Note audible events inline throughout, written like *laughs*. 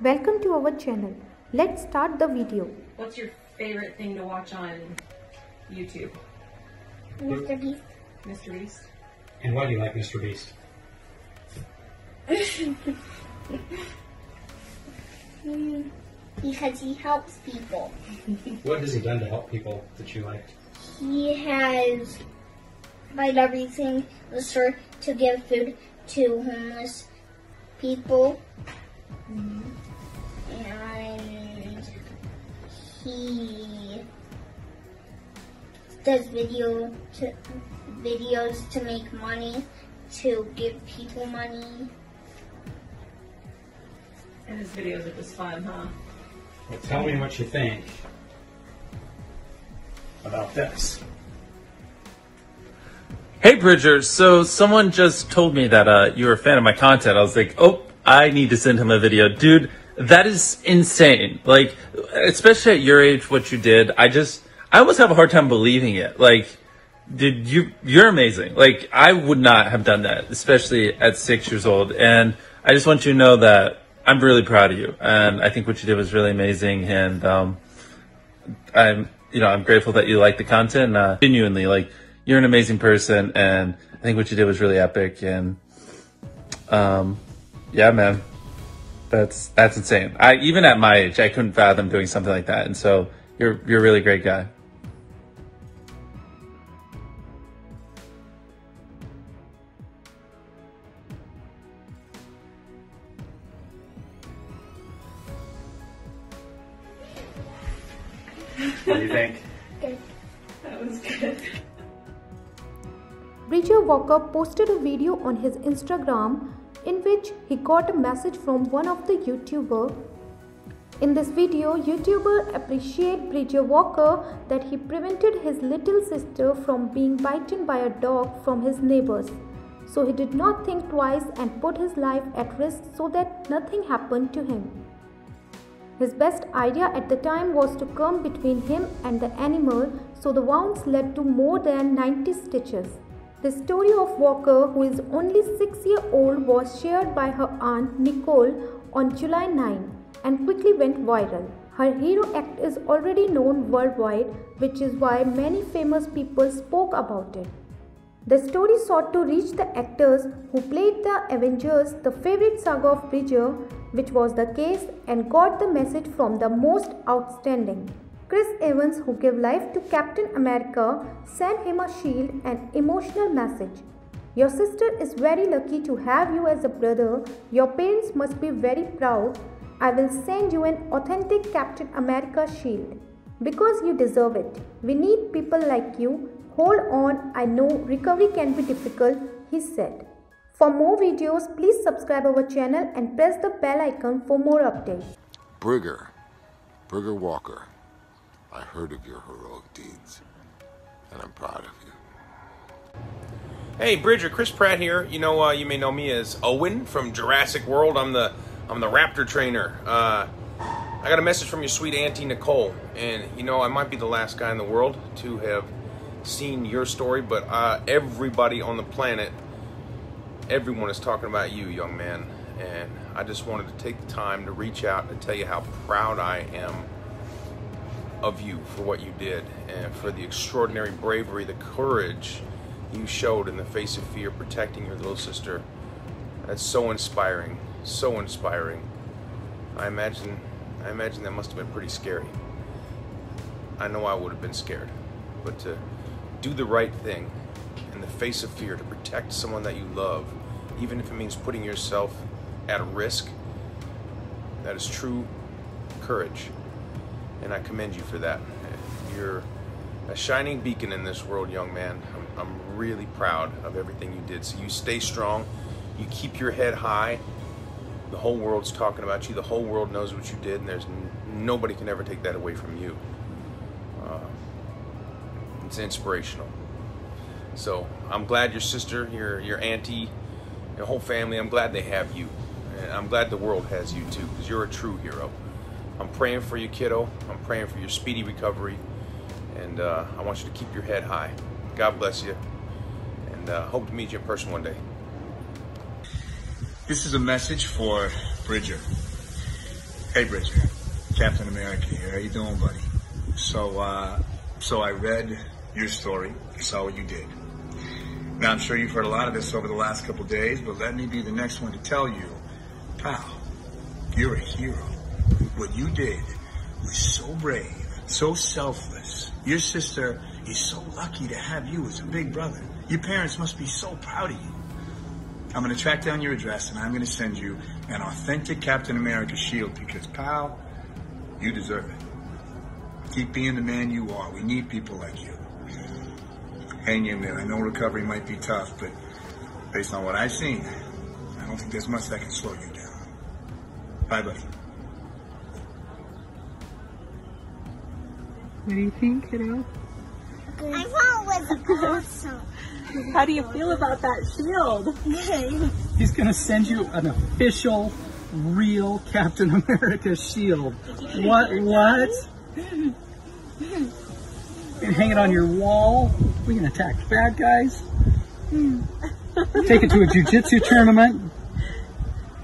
Welcome to our channel. Let's start the video. What's your favorite thing to watch on YouTube? Mr. Beast. Mr. Beast? And why do you like Mr. Beast? Mm, because he helps people. What has he done to help people that you liked? He has tried everything in the store to give food to homeless people. And he does video to videos to make money, to give people money. And his videos are just fun, huh? Well, tell me what you think about this. Hey Bridger, so someone just told me that uh, you were a fan of my content. I was like, oh, I need to send him a video. Dude, that is insane. Like, especially at your age, what you did, I just, I almost have a hard time believing it. Like, dude, you, you're amazing. Like, I would not have done that, especially at six years old. And I just want you to know that I'm really proud of you. And I think what you did was really amazing. And, um, I'm, you know, I'm grateful that you like the content. Uh, genuinely, like, you're an amazing person, and I think what you did was really epic. And, um, yeah, man, that's that's insane. I even at my age, I couldn't fathom doing something like that. And so you're you're a really great guy. What do you think? Good. That was good. Bridger Walker posted a video on his Instagram in which he got a message from one of the YouTuber. In this video, YouTuber appreciate Bridger Walker that he prevented his little sister from being bitten by a dog from his neighbors. So he did not think twice and put his life at risk so that nothing happened to him. His best idea at the time was to come between him and the animal, so the wounds led to more than 90 stitches. The story of Walker, who is only 6 years old, was shared by her aunt Nicole on July 9 and quickly went viral. Her hero act is already known worldwide, which is why many famous people spoke about it. The story sought to reach the actors who played the Avengers, the favorite saga of Bridger, which was the case, and got the message from the most outstanding. Chris Evans, who gave life to Captain America, sent him a shield and emotional message. Your sister is very lucky to have you as a brother. Your parents must be very proud. I will send you an authentic Captain America shield because you deserve it. We need people like you. Hold on, I know recovery can be difficult, he said. For more videos, please subscribe our channel and press the bell icon for more updates. Bridger, Bridger Walker, I heard of your heroic deeds, and I'm proud of you. Hey, Bridger, Chris Pratt here. You know, uh, you may know me as Owen from Jurassic World. I'm the I'm the Raptor trainer. Uh, I got a message from your sweet auntie Nicole, and you know I might be the last guy in the world to have seen your story, but uh, everybody on the planet, everyone is talking about you, young man. And I just wanted to take the time to reach out and tell you how proud I am of you for what you did and for the extraordinary bravery, the courage you showed in the face of fear protecting your little sister. That's so inspiring, so inspiring. I imagine I imagine that must have been pretty scary. I know I would have been scared, but to do the right thing in the face of fear to protect someone that you love, even if it means putting yourself at risk, that is true courage. And I commend you for that. You're a shining beacon in this world, young man. I'm, I'm really proud of everything you did. So you stay strong, you keep your head high. The whole world's talking about you. The whole world knows what you did, and there's nobody can ever take that away from you. Uh, it's inspirational. So I'm glad your sister, your your auntie, your whole family. I'm glad they have you, and I'm glad the world has you too, because you're a true hero. I'm praying for you, kiddo. I'm praying for your speedy recovery, and uh, I want you to keep your head high. God bless you, and uh, hope to meet you in person one day. This is a message for Bridger. Hey, Bridger. Captain America here. How you doing, buddy? So, uh, so I read your story. I saw what you did. Now, I'm sure you've heard a lot of this over the last couple days, but let me be the next one to tell you, pal, you're a hero. What you did was so brave, so selfless. Your sister is so lucky to have you as a big brother. Your parents must be so proud of you. I'm going to track down your address and I'm going to send you an authentic Captain America shield because, pal, you deserve it. Keep being the man you are. We need people like you. Hang in there. I know recovery might be tough, but based on what I've seen, I don't think there's much that can slow you down. Bye, buddy. What do you think, kiddo? I thought it was awesome. How do you feel about that shield? *laughs* He's gonna send you an official, real Captain America shield. What? What? You can hang it on your wall. We can attack bad guys. Hmm. Take it to a jujitsu tournament.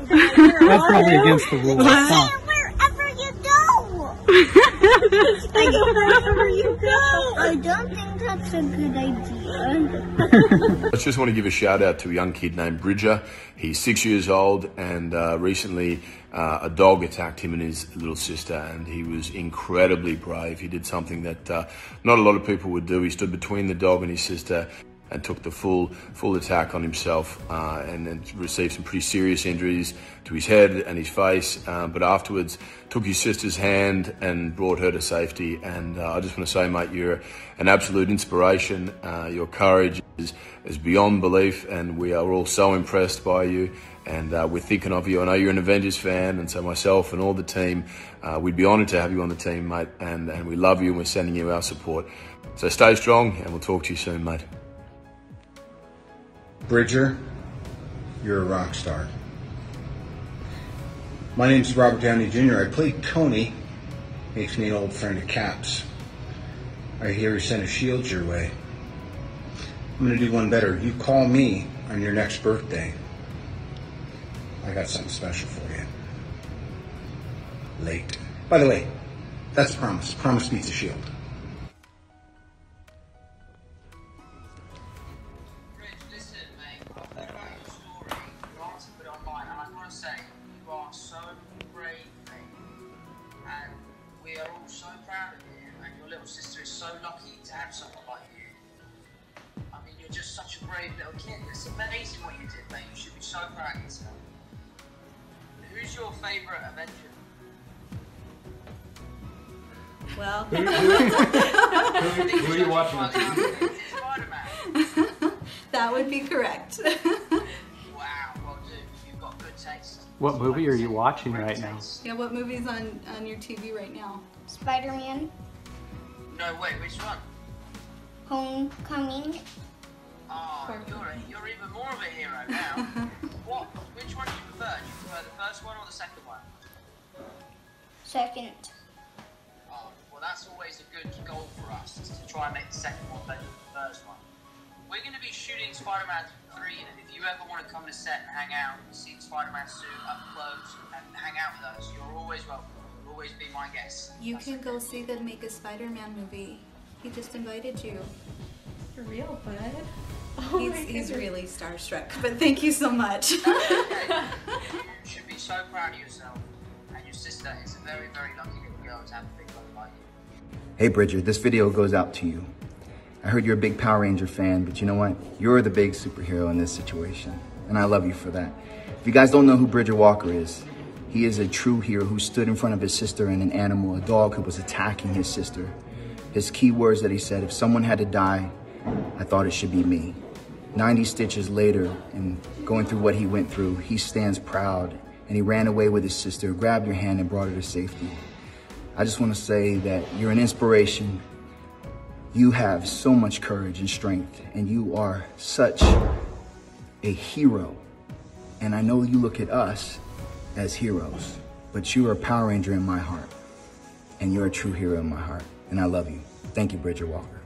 *laughs* That's probably against the rules. huh? Wherever you go. *laughs* I go wherever you go. I don't think that's a good idea. I just want to give a shout out to a young kid named Bridger. He's six years old, and uh, recently uh, a dog attacked him and his little sister, and he was incredibly brave. He did something that uh, not a lot of people would do. He stood between the dog and his sister and took the full full attack on himself, uh, and, and received some pretty serious injuries to his head and his face. Uh, but afterwards, took his sister's hand and brought her to safety. And uh, I just want to say, mate, you're an absolute inspiration. Uh, your courage is, is beyond belief, and we are all so impressed by you. And uh, we're thinking of you. I know you're an Avengers fan, and so myself and all the team, uh, we'd be honoured to have you on the team, mate. And, and we love you, and we're sending you our support. So stay strong, and we'll talk to you soon, mate. Bridger, you're a rock star. My name is Robert Downey Jr. I played Tony, makes me an old friend of Cap's. I hear he sent a shield your way. I'm gonna do one better. You call me on your next birthday. I got something special for you. Late. By the way, that's a promise. Promise beats a shield. All proud of you. And your little sister is so lucky to have someone like you. I mean, you're just such a brave little kid. It's amazing what you did, mate. You should be so proud of yourself. Who's your favourite Avenger? Well, Who, who, who are you watching? Spider-Man. *laughs* that would be correct. *laughs* What movie are you watching right now? yeah, what movie's on on your TV right now? Spider-Man, No, wait, which one? Homecoming, Oh, you're, a, you're even more of a hero now. *laughs* what? Which one do you prefer? Do you prefer the first one or the second one? second. Oh, well, that's always a good goal for us, is to try and make the second one better than the first one. We're going to be shooting Spider-Man 3, and if you ever want to come to set and hang out see the Spider-Man suit up close and hang out with us, you're always welcome. You'll always be my guest. You can go see the Make a Spider-Man movie. He just invited you. For real, bud. he's, oh he's really starstruck, *laughs* but thank you so much. *laughs* *laughs* You should be so proud of yourself, and your sister is a very, very lucky little girl to have a big brother like you. Hey Bridger, this video goes out to you. I heard you're a big Power Ranger fan, but you know what? You're the big superhero in this situation, and I love you for that. If you guys don't know who Bridger Walker is, he is a true hero who stood in front of his sister and an animal, a dog who was attacking his sister. His key words that he said, if someone had to die, I thought it should be me. 90 stitches later, and going through what he went through, he stands proud, and he ran away with his sister, grabbed your hand, and brought her to safety. I just want to say that you're an inspiration. You have so much courage and strength, and you are such a hero. And I know you look at us as heroes, but you are a Power Ranger in my heart, and you're a true hero in my heart, and I love you. Thank you, Bridger Walker.